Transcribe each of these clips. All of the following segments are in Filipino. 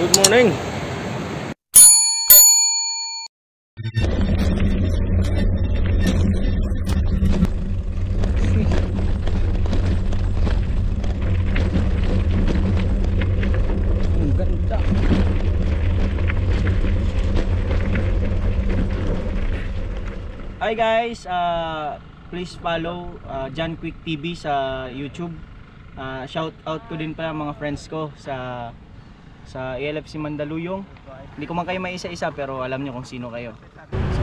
Good morning. Hi guys, uh, please follow uh, John Quick TV sa YouTube. Uh, shout out ko din pala mga friends ko sa sa ALFC Mandaluyong. Hindi ko man kayo may isa-isa pero alam niyo kung sino kayo. So,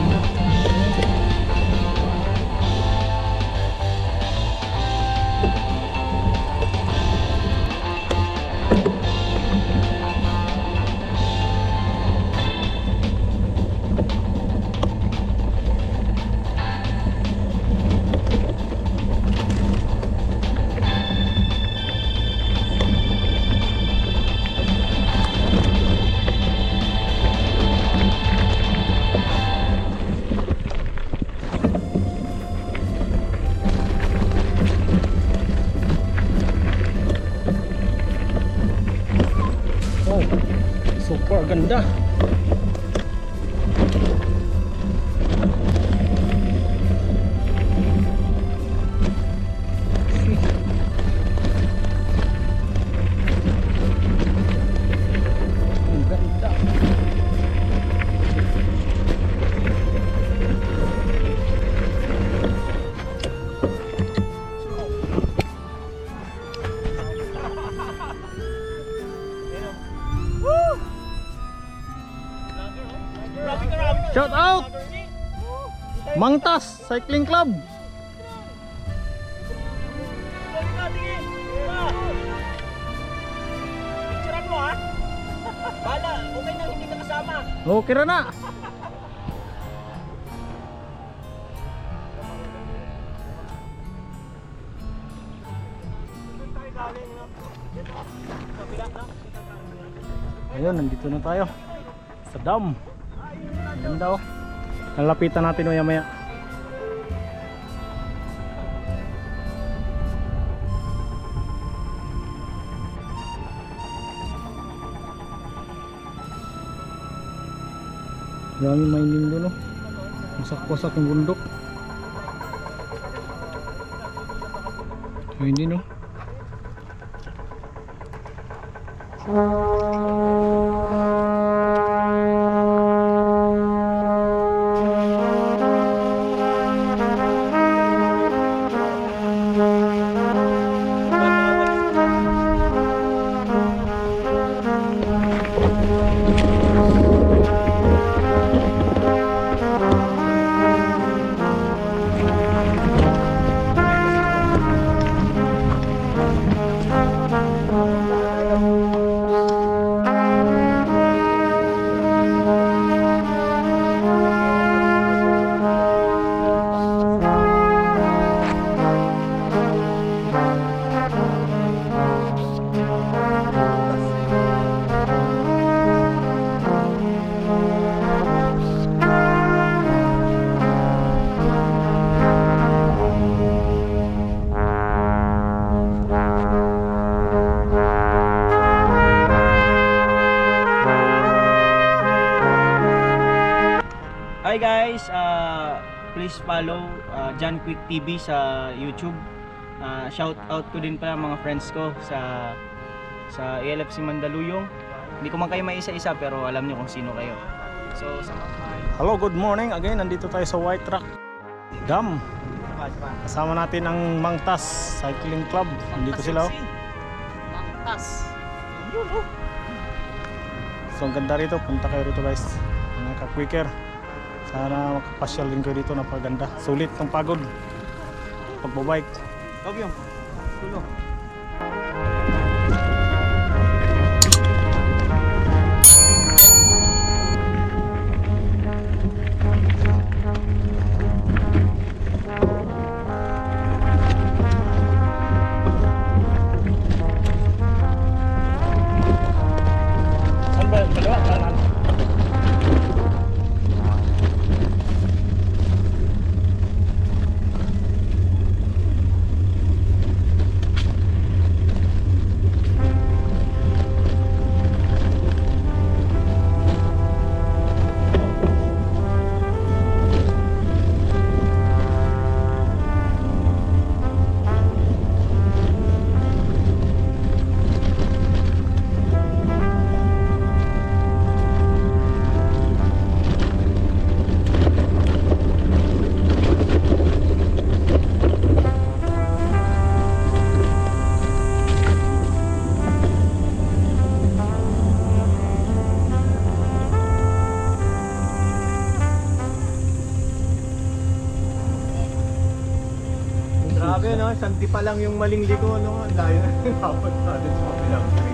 Oh, ganda. Mangtas Cycling Club. Bala, okay nang hindi ka kasama. Okay ra na. Ayun, nandito na tayo sa dam. Ganda oh. Lalapitan natin maya maya. Daming mining doon oh. Wasak-wasak yung bundok. Ayun din oh. Follow uh, John Quick TV sa YouTube. Ah, shout out ko din pala mga friends ko sa sa ALFC Mandaluyong. Hindi ko man kayo may isa-isa pero alam niyo kung sino kayo. So, sa Hello, good morning. Again, nandito tayo sa White Rock Dam. Kasama natin ang Mangtas Cycling Club. Nandito sila. oh. Mangtas. So, ang ganda rito. Punta kayo rito guys. Mga ka-quicker. Sana makapasyal din kayo dito. Napaganda. Sulit ng pagod. Pagbabike. Tokyo. Tulo. Saan no, santi pa lang yung maling liko no. Ang layo na dapat sa kabilang.